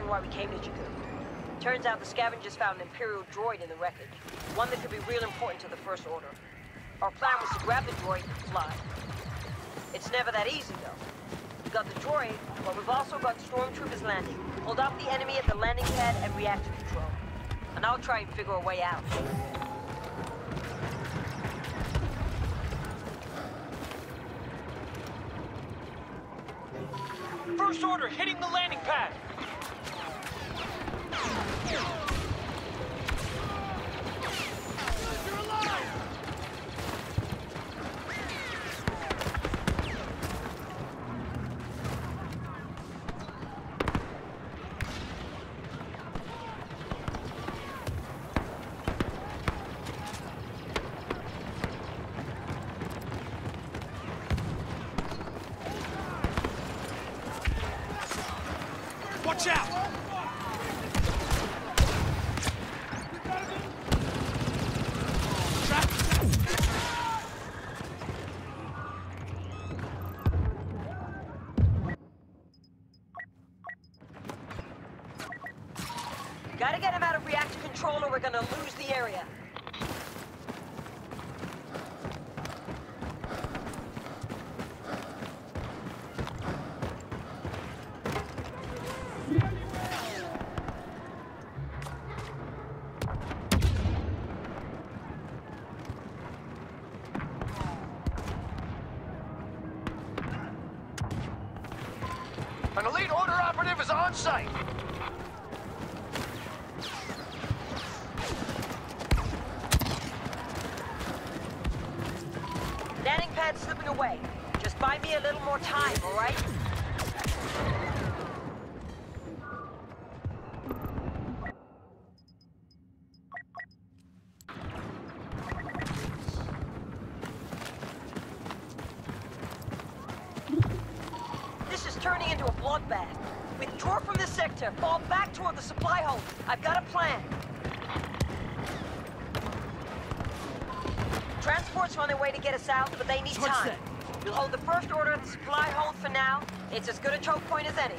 why we came to Jakku. Turns out the scavengers found an Imperial droid in the wreckage. One that could be real important to the First Order. Our plan was to grab the droid and fly. It's never that easy, though. We've got the droid, but we've also got stormtroopers landing. Hold off the enemy at the landing pad and reactor control. And I'll try and figure a way out. First order hitting the landing pad. Watch out! Gotta get him out of reactor control or we're gonna lose the area. An elite order operative is on site. Landing away. Just buy me a little more time, all right? This is turning into a bloodbath. Withdraw from this sector. Fall back toward the supply hold. I've got a plan. Transports on their way to get us out, but they need time. that. We'll hold the first order at the supply hold for now. It's as good a choke point as any.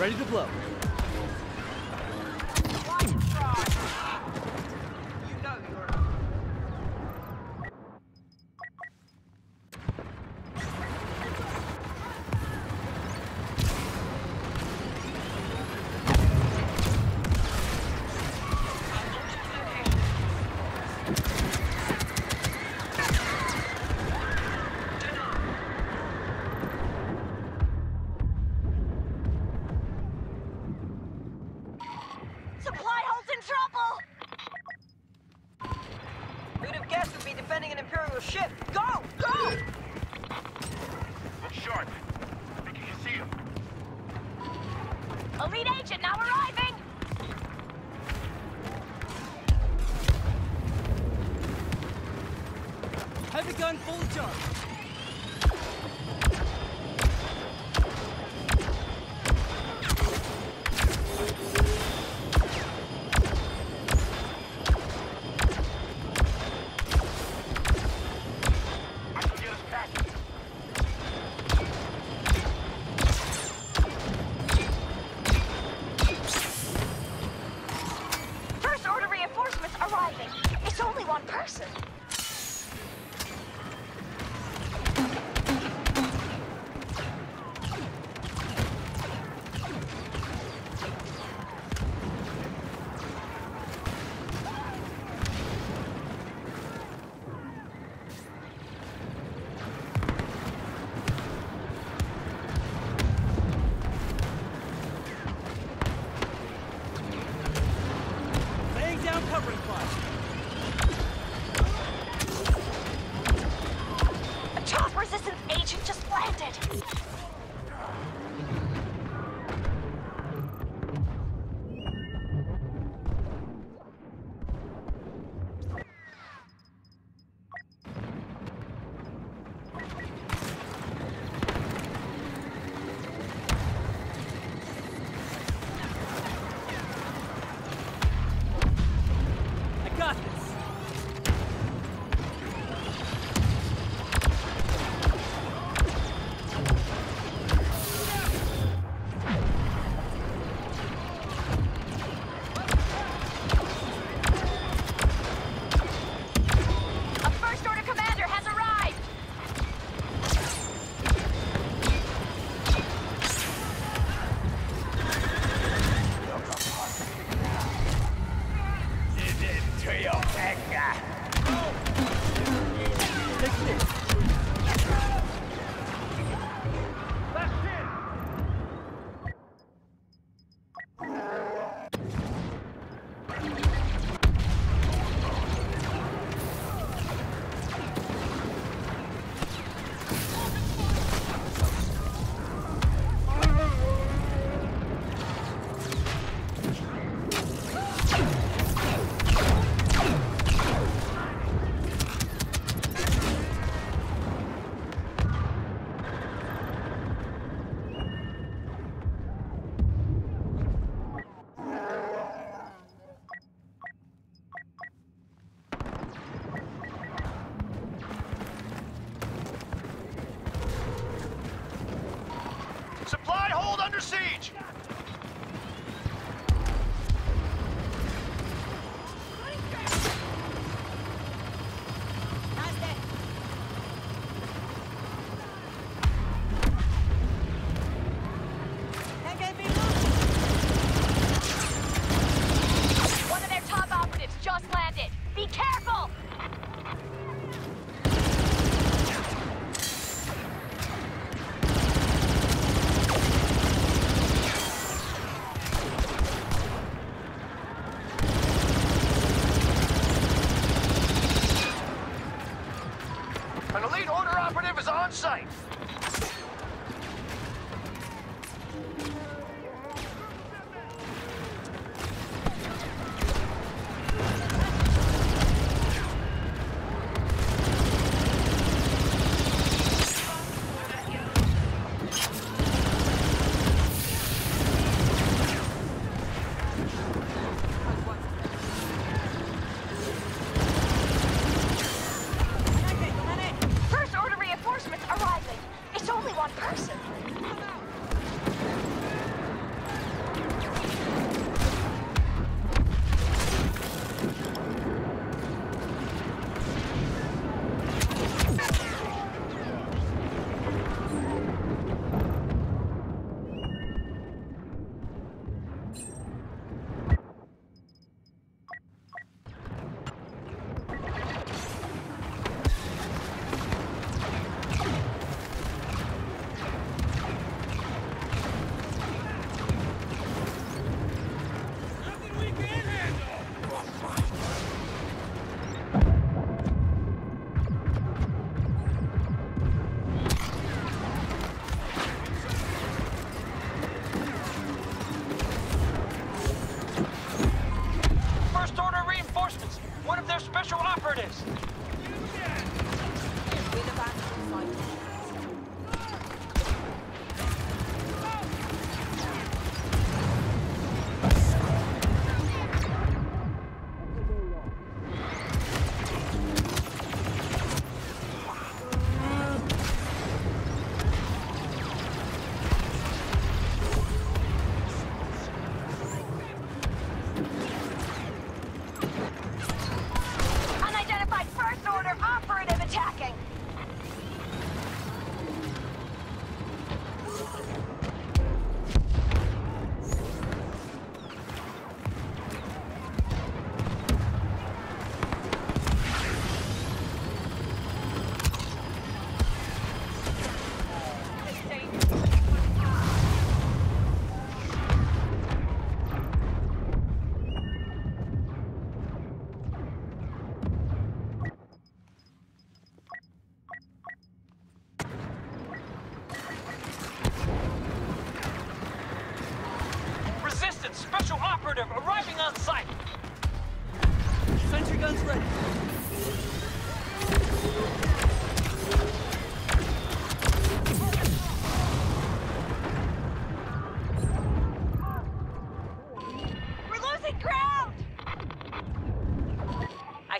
Ready to blow. Take this.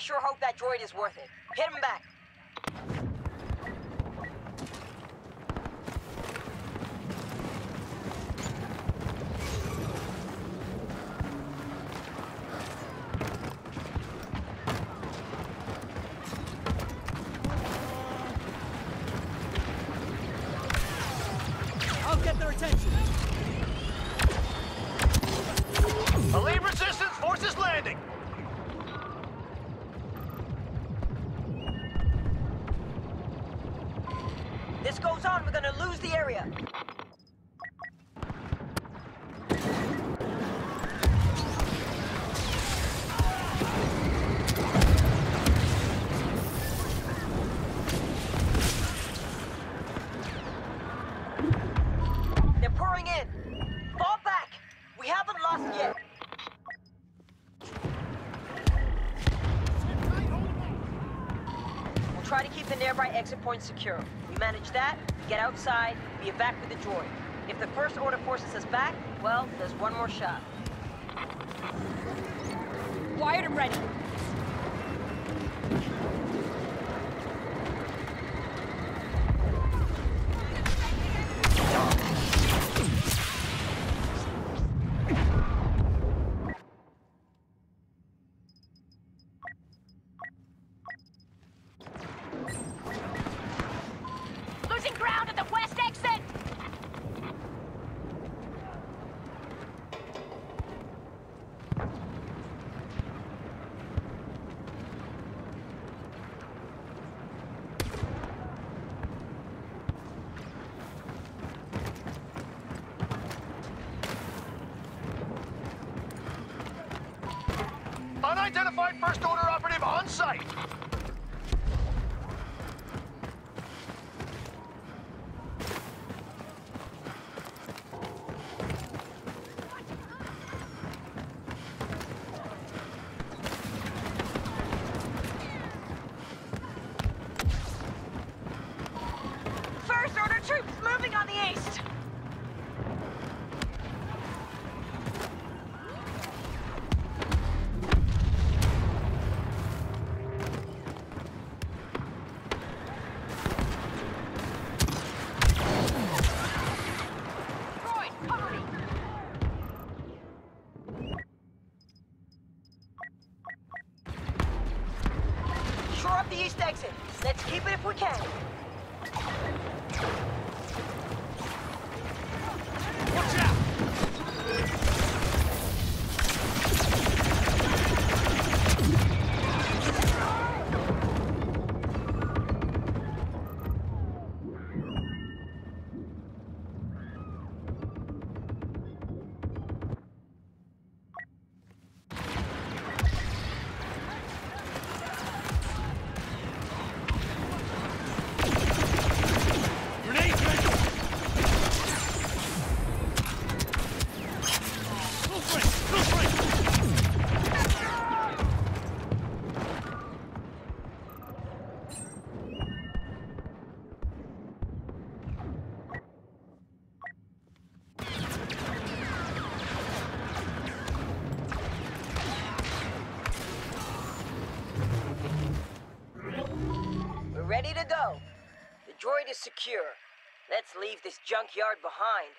Sure hope that droid is worth it. Hit him back. This goes on, we're gonna lose the area. Points secure. We manage that, we get outside, be back with the droid. If the First Order forces us back, well, there's one more shot. Wired and ready. Unidentified First Order Shore up the east exit. Let's keep it if we can. Watch out! Junkyard behind.